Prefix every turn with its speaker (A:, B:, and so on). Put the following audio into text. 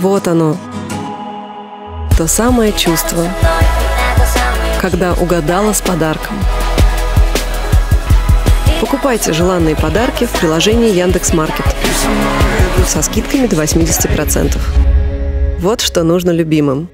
A: Вот оно. То самое чувство, когда угадала с подарком. Покупайте желанные подарки в приложении Яндекс.Маркет со скидками до 80%. Вот что нужно любимым.